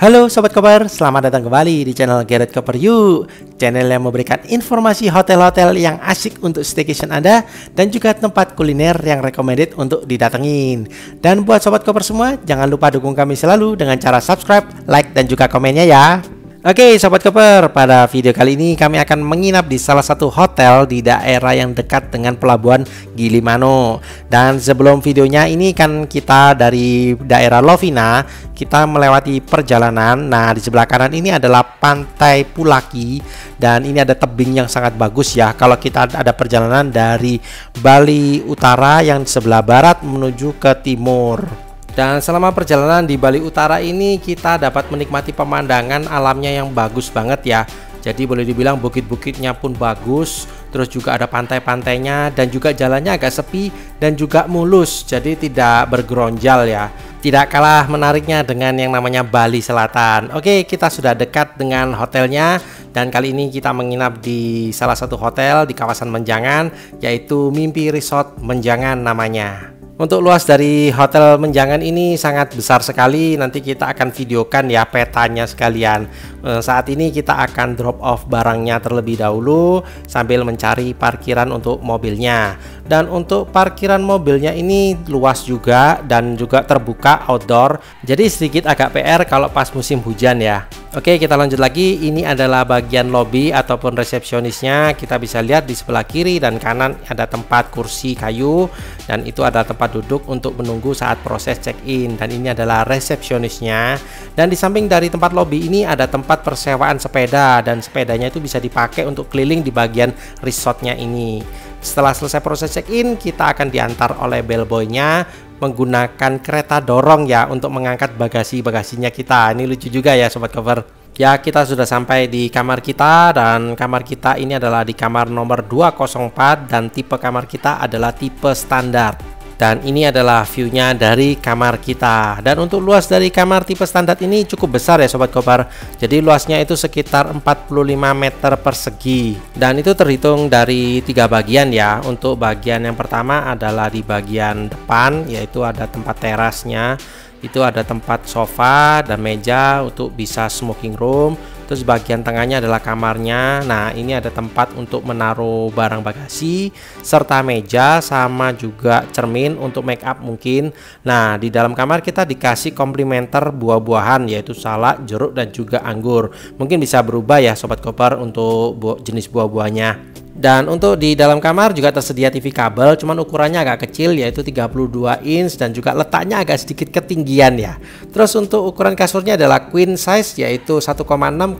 Halo Sobat Koper, selamat datang kembali di channel Garrett Koper You Channel yang memberikan informasi hotel-hotel yang asik untuk staycation Anda Dan juga tempat kuliner yang recommended untuk didatengin. Dan buat Sobat Koper semua, jangan lupa dukung kami selalu dengan cara subscribe, like, dan juga komennya ya Oke Sobat Koper, pada video kali ini kami akan menginap di salah satu hotel di daerah yang dekat dengan pelabuhan Gilimano. Dan sebelum videonya ini kan kita dari daerah Lovina Kita melewati perjalanan. Nah di sebelah kanan ini adalah pantai Pulaki Dan ini ada tebing yang sangat bagus ya. Kalau kita ada perjalanan dari Bali Utara yang sebelah barat menuju ke timur dan selama perjalanan di Bali Utara ini kita dapat menikmati pemandangan alamnya yang bagus banget ya. Jadi boleh dibilang bukit-bukitnya pun bagus, terus juga ada pantai-pantainya dan juga jalannya agak sepi dan juga mulus, jadi tidak bergeronjal ya. Tidak kalah menariknya dengan yang namanya Bali Selatan. Oke, kita sudah dekat dengan hotelnya dan kali ini kita menginap di salah satu hotel di kawasan Menjangan yaitu Mimpi Resort Menjangan namanya. Untuk luas dari Hotel Menjangan ini sangat besar sekali. Nanti kita akan videokan ya petanya sekalian. Eh, saat ini kita akan drop off barangnya terlebih dahulu sambil mencari parkiran untuk mobilnya. Dan untuk parkiran mobilnya ini luas juga dan juga terbuka outdoor. Jadi sedikit agak PR kalau pas musim hujan ya. Oke, kita lanjut lagi. Ini adalah bagian lobby ataupun resepsionisnya. Kita bisa lihat di sebelah kiri dan kanan ada tempat kursi kayu dan itu ada tempat duduk untuk menunggu saat proses check-in dan ini adalah resepsionisnya. Dan di samping dari tempat lobby ini ada tempat persewaan sepeda dan sepedanya itu bisa dipakai untuk keliling di bagian resortnya ini. Setelah selesai proses check-in, kita akan diantar oleh bellboynya menggunakan kereta dorong ya untuk mengangkat bagasi-bagasinya kita. Ini lucu juga ya sobat cover. Ya, kita sudah sampai di kamar kita dan kamar kita ini adalah di kamar nomor 204 dan tipe kamar kita adalah tipe standar dan ini adalah viewnya dari kamar kita. Dan untuk luas dari kamar tipe standar ini cukup besar ya sobat kobar. Jadi luasnya itu sekitar 45 meter persegi. Dan itu terhitung dari tiga bagian ya. Untuk bagian yang pertama adalah di bagian depan yaitu ada tempat terasnya. Itu ada tempat sofa dan meja untuk bisa smoking room terus bagian tengahnya adalah kamarnya. Nah ini ada tempat untuk menaruh barang bagasi serta meja sama juga cermin untuk make up mungkin. Nah di dalam kamar kita dikasih komplementer buah-buahan yaitu salak jeruk dan juga anggur. Mungkin bisa berubah ya sobat koper untuk jenis buah-buahnya dan untuk di dalam kamar juga tersedia TV kabel, cuman ukurannya agak kecil yaitu 32 inch dan juga letaknya agak sedikit ketinggian ya. Terus untuk ukuran kasurnya adalah queen size yaitu 1,6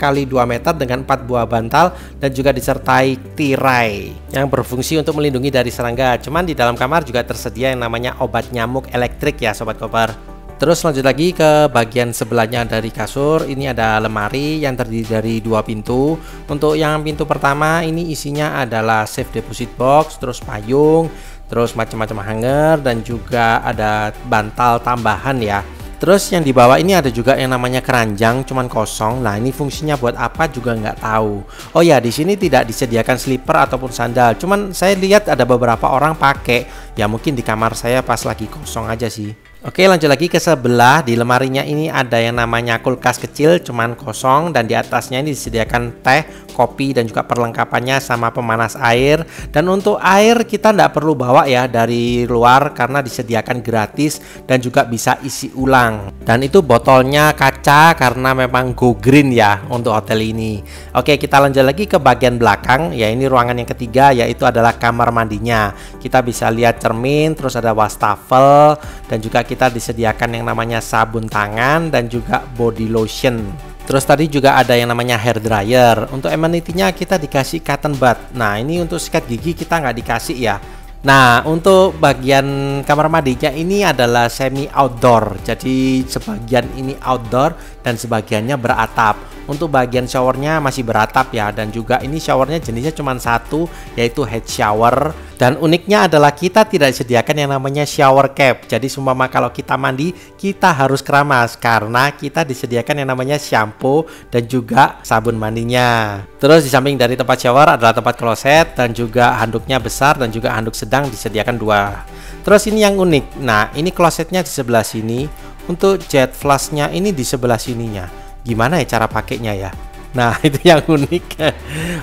kali 2 meter dengan 4 buah bantal dan juga disertai tirai yang berfungsi untuk melindungi dari serangga. Cuman di dalam kamar juga tersedia yang namanya obat nyamuk elektrik ya sobat koper. Terus lanjut lagi ke bagian sebelahnya dari kasur. Ini ada lemari yang terdiri dari dua pintu. Untuk yang pintu pertama ini isinya adalah safe deposit box, terus payung, terus macam-macam hanger dan juga ada bantal tambahan ya. Terus yang di bawah ini ada juga yang namanya keranjang, cuman kosong. Nah ini fungsinya buat apa juga nggak tahu. Oh ya di sini tidak disediakan slipper ataupun sandal. Cuman saya lihat ada beberapa orang pakai. Ya mungkin di kamar saya pas lagi kosong aja sih. Oke lanjut lagi ke sebelah. Di lemarinya ini ada yang namanya kulkas kecil cuman kosong. Dan di atasnya ini disediakan teh, kopi dan juga perlengkapannya sama pemanas air dan untuk air kita tidak perlu bawa ya dari luar karena disediakan gratis dan juga bisa isi ulang dan itu botolnya kaca karena memang go green ya untuk hotel ini. Oke kita lanjut lagi ke bagian belakang ya ini ruangan yang ketiga yaitu adalah kamar mandinya kita bisa lihat cermin terus ada wastafel dan juga kita disediakan yang namanya sabun tangan dan juga body lotion. Terus tadi juga ada yang namanya hair dryer. Untuk amenity-nya kita dikasih cotton bud. Nah, ini untuk sikat gigi kita nggak dikasih ya. Nah, untuk bagian kamar mandinya ini adalah semi outdoor. Jadi sebagian ini outdoor dan sebagiannya beratap. Untuk bagian showernya masih beratap ya dan juga ini showernya jenisnya cuma satu yaitu head shower dan uniknya adalah kita tidak disediakan yang namanya shower cap. Jadi semua kalau kita mandi kita harus keramas karena kita disediakan yang namanya shampoo dan juga sabun mandinya. Terus di samping dari tempat shower adalah tempat kloset dan juga handuknya besar dan juga handuk sedang disediakan dua. Terus ini yang unik. Nah, ini klosetnya di sebelah sini untuk jet flashnya ini di sebelah sininya. Gimana ya cara pakainya ya? Nah, itu yang unik.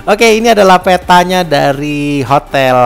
Oke, ini adalah petanya dari hotel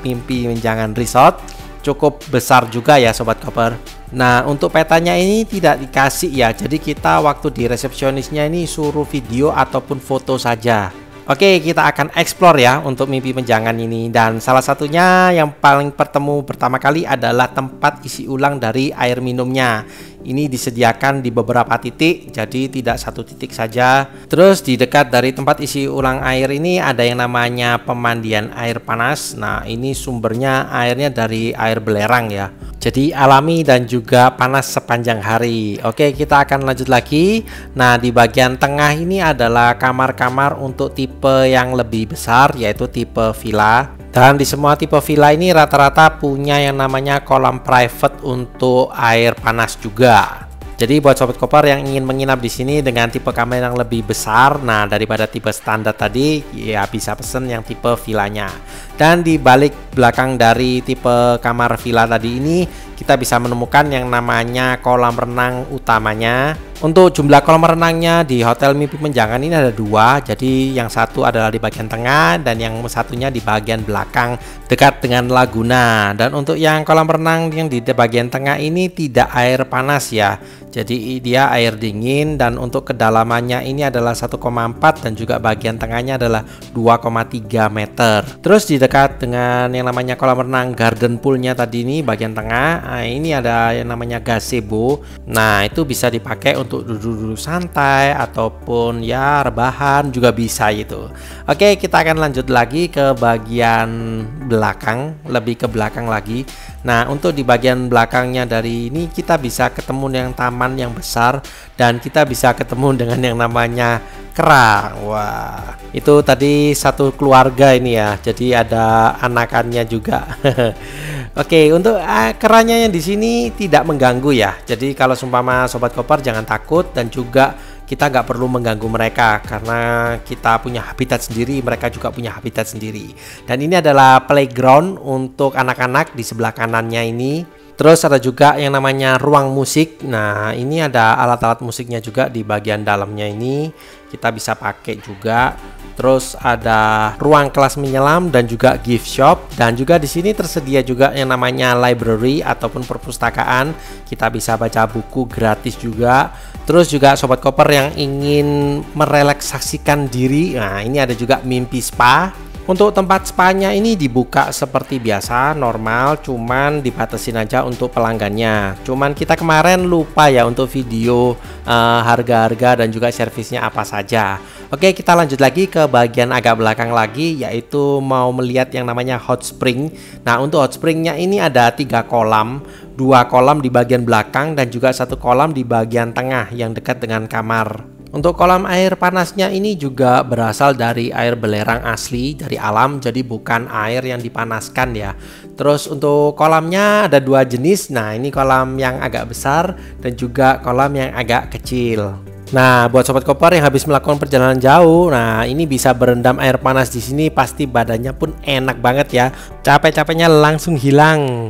Mimpi Menjangan Resort. Cukup besar juga ya sobat koper. Nah, untuk petanya ini tidak dikasih ya. Jadi kita waktu di resepsionisnya ini suruh video ataupun foto saja. Oke, kita akan explore ya untuk mimpi menjangan ini dan salah satunya yang paling bertemu pertama kali adalah tempat isi ulang dari air minumnya. Ini disediakan di beberapa titik, jadi tidak satu titik saja. Terus di dekat dari tempat isi ulang air ini ada yang namanya pemandian air panas. Nah, ini sumbernya airnya dari air belerang ya. Jadi alami dan juga panas sepanjang hari. Oke, kita akan lanjut lagi. Nah, di bagian tengah ini adalah kamar-kamar untuk tipe yang lebih besar yaitu tipe villa. Dan di semua tipe villa ini rata-rata punya yang namanya kolam private untuk air panas juga. Jadi buat sobat koper yang ingin menginap di sini dengan tipe kamar yang lebih besar, nah daripada tipe standar tadi, ya bisa pesen yang tipe villanya. Dan di balik belakang dari tipe kamar villa tadi ini, kita bisa menemukan yang namanya kolam renang utamanya untuk jumlah kolam renangnya di Hotel Mimpi Menjangan ini ada dua, jadi yang satu adalah di bagian tengah dan yang satunya di bagian belakang dekat dengan laguna. Dan untuk yang kolam renang yang di bagian tengah ini tidak air panas ya, jadi dia air dingin dan untuk kedalamannya ini adalah 1,4 dan juga bagian tengahnya adalah 2,3 meter. Terus di dekat dengan namanya kolam renang garden poolnya tadi ini bagian tengah, nah ini ada yang namanya gazebo. Nah itu bisa dipakai untuk duduk-duduk santai ataupun ya rebahan juga bisa itu. Oke, kita akan lanjut lagi ke bagian belakang, lebih ke belakang lagi. Nah, untuk di bagian belakangnya dari ini kita bisa ketemu dengan taman yang besar dan kita bisa ketemu dengan yang namanya kerang. Wah, itu tadi satu keluarga ini ya. Jadi ada anakannya juga. Oke, untuk uh, kerannya yang di sini tidak mengganggu ya. Jadi kalau sumpama sobat koper jangan takut dan juga kita nggak perlu mengganggu mereka karena kita punya habitat sendiri, mereka juga punya habitat sendiri. Dan ini adalah playground untuk anak-anak di sebelah kanannya ini. Terus ada juga yang namanya ruang musik. Nah, ini ada alat-alat musiknya juga di bagian dalamnya ini. Kita bisa pakai juga. Terus ada ruang kelas menyelam dan juga gift shop dan juga di sini tersedia juga yang namanya library ataupun perpustakaan. Kita bisa baca buku gratis juga. Terus juga sobat koper yang ingin merelaksasikan diri. Nah, ini ada juga mimpi spa untuk tempat spanya ini dibuka seperti biasa, normal, cuman dibatasin aja untuk pelanggannya. Cuman kita kemarin lupa ya untuk video eh, harga-harga uh, dan juga servisnya apa saja. Oke, kita lanjut lagi ke bagian agak belakang lagi, yaitu mau melihat yang namanya hot spring. Nah, untuk hot springnya ini ada tiga kolam, dua kolam di bagian belakang dan juga satu kolam di bagian tengah yang dekat dengan kamar. Untuk kolam air panasnya ini juga berasal dari air belerang asli dari alam jadi bukan air yang dipanaskan ya. Terus untuk kolamnya ada dua jenis. Nah, ini kolam yang agak besar dan juga kolam yang agak kecil. Nah, buat sobat koper yang habis melakukan perjalanan jauh, nah ini bisa berendam air panas di sini pasti badannya pun enak banget ya. Capek-capeknya langsung hilang.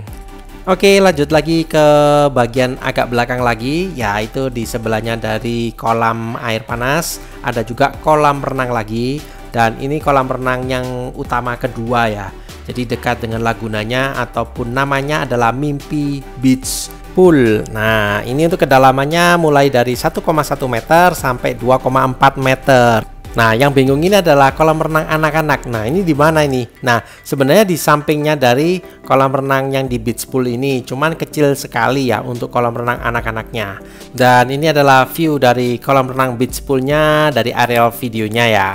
Oke lanjut lagi ke bagian agak belakang lagi yaitu di sebelahnya dari kolam air panas ada juga kolam renang lagi. Dan ini kolam renang yang utama kedua ya. Jadi dekat dengan lagunanya ataupun namanya adalah Mimpi Beach Pool. Nah ini untuk kedalamannya mulai dari 1,1 meter sampai 2,4 meter Nah, yang bingung ini adalah kolam renang anak-anak. Nah, ini di mana ini? Nah, sebenarnya di sampingnya dari kolam renang yang di beach pool ini, cuman kecil sekali ya untuk kolam renang anak-anaknya. Dan ini adalah view dari kolam renang beach poolnya dari areal videonya ya.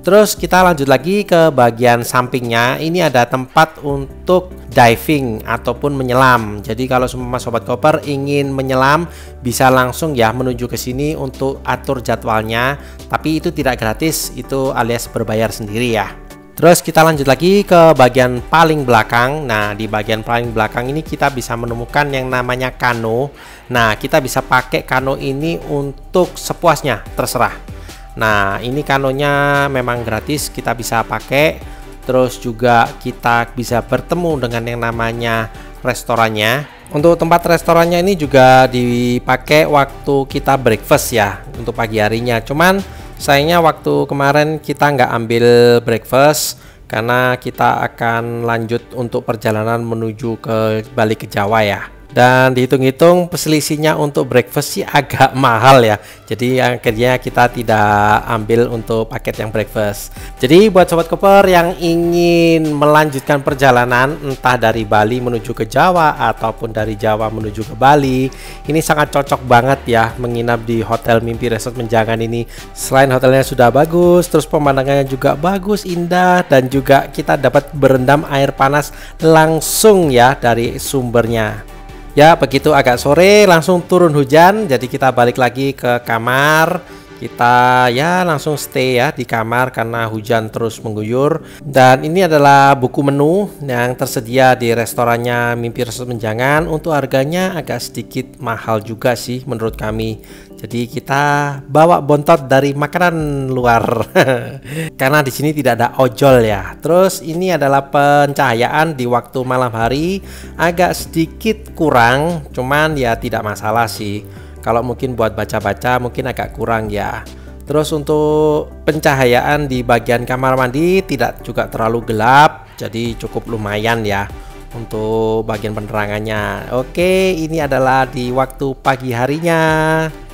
Terus kita lanjut lagi ke bagian sampingnya. Ini ada tempat untuk diving ataupun menyelam. Jadi kalau semua sobat koper ingin menyelam bisa langsung ya menuju ke sini untuk atur jadwalnya. Tapi itu tidak gratis, itu alias berbayar sendiri ya. Terus kita lanjut lagi ke bagian paling belakang. Nah, di bagian paling belakang ini kita bisa menemukan yang namanya kano. Nah, kita bisa pakai kano ini untuk sepuasnya, terserah. Nah, ini kanonya memang gratis, kita bisa pakai. Terus juga kita bisa bertemu dengan yang namanya restorannya. Untuk tempat restorannya ini juga dipakai waktu kita breakfast ya untuk pagi harinya. Cuman sayangnya waktu kemarin kita nggak ambil breakfast karena kita akan lanjut untuk perjalanan menuju ke balik ke Jawa ya dan dihitung-hitung selisihnya untuk breakfast sih agak mahal ya. Jadi akhirnya kita tidak ambil untuk paket yang breakfast. Jadi buat sobat koper yang ingin melanjutkan perjalanan entah dari Bali menuju ke Jawa ataupun dari Jawa menuju ke Bali ini sangat cocok banget ya menginap di Hotel Mimpi Resort Menjangan ini. Selain hotelnya sudah bagus terus pemandangannya juga bagus indah dan juga kita dapat berendam air panas langsung ya dari sumbernya Ya, begitu agak sore langsung turun hujan, jadi kita balik lagi ke kamar. Kita ya langsung stay ya di kamar karena hujan terus mengguyur. Dan ini adalah buku menu yang tersedia di restorannya Mimpi Resort Menjangan. Untuk harganya agak sedikit mahal juga sih menurut kami. Jadi kita bawa bontot dari makanan luar karena di sini tidak ada ojol ya. Terus ini adalah pencahayaan di waktu malam hari agak sedikit kurang, cuman ya tidak masalah sih. Kalau mungkin buat baca-baca mungkin agak kurang ya. Terus untuk pencahayaan di bagian kamar mandi tidak juga terlalu gelap, jadi cukup lumayan ya untuk bagian penerangannya. Oke, ini adalah di waktu pagi harinya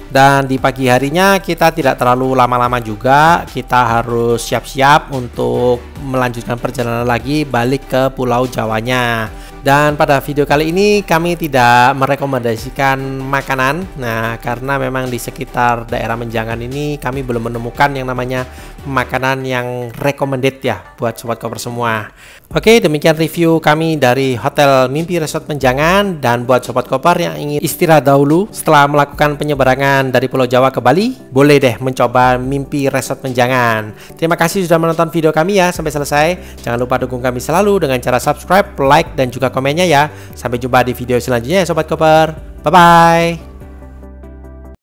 dan di pagi harinya kita tidak terlalu lama-lama juga. Kita harus siap-siap untuk melanjutkan perjalanan lagi balik ke pulau Jawanya. Dan pada video kali ini kami tidak merekomendasikan makanan. Nah karena memang di sekitar daerah Menjangan ini kami belum menemukan yang namanya makanan yang recommended ya buat sobat koper semua Oke demikian review kami dari Hotel Mimpi Resort Menjangan Dan buat sobat koper yang ingin istirahat dahulu setelah melakukan penyeberangan dari Pulau Jawa ke Bali Boleh deh mencoba Mimpi Resort Menjangan Terima kasih sudah menonton video kami ya sampai selesai Jangan lupa dukung kami selalu dengan cara subscribe, like, dan juga komennya ya. Sampai jumpa di video selanjutnya ya Sobat Koper. Bye-bye.